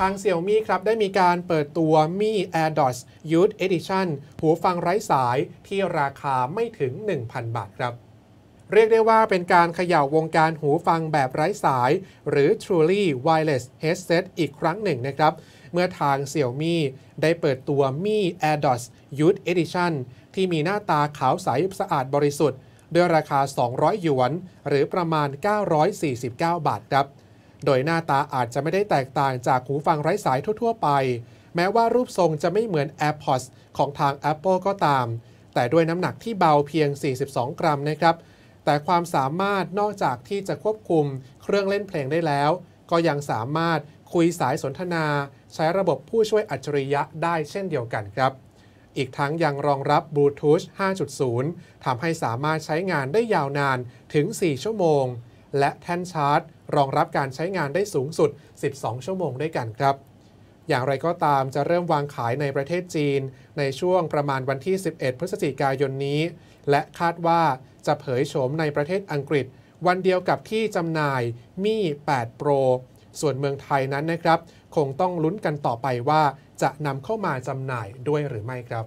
ทางเซี่ยมี่ครับ ได้มีการเปิดตัวมี AirDots Youth Edition หูฟังไร้สายที่ราคาไม่ถึง 1,000 บาทครับ เรียกได้ว่าเป็นการเขย่าวงการหูฟังแบบไร้สาย หรือ Truly Wireless Headset อีกครั้งหนึ่งนะครับ เมื่อทางเซี่ยมี่ได้เปิดตัวมี AirDots Youth Edition ที่มีหน้าตาขาวใสสะอาดบริสุทธิ์ ด้วยราคา 200 หยวน หรือประมาณ 949 บาทครับ โดยหน้าตาอาจจะไม่ได้แตกต่างจากหูฟังไร้สายทั่ว ๆ ไป แม้ว่ารูปทรงจะไม่เหมือน AirPods ของทาง Apple ก็ตาม แต่ด้วยน้ำหนักที่เบาเพียง 42 กรัมนะครับ แต่ความสามารถนอกจากที่จะควบคุมเครื่องเล่นเพลงได้แล้ว ก็ยังสามารถคุยสายสนทนา ใช้ระบบผู้ช่วยอัจฉริยะได้เช่นเดียวกันครับ อีกทั้งยังรองรับบลูทูธ 5.0 ทำให้สามารถใช้งานได้ยาวนานถึง 4 ชั่วโมง และแท่นชาร์จ รองรับการใช้งานได้สูงสุด 12 ชั่วโมงด้วยกันครับ อย่างไรก็ตามจะเริ่มวางขายในประเทศจีน ในช่วงประมาณวันที่ 11 พฤศจิกายนนี้ และคาดว่าจะเผยโฉมในประเทศอังกฤษ วันเดียวกับที่จำหน่ายมี่ 8 Pro ส่วนเมืองไทยนั้นนะครับ คงต้องลุ้นกันต่อไปว่าจะนำเข้ามาจำหน่ายด้วยหรือไม่ครับ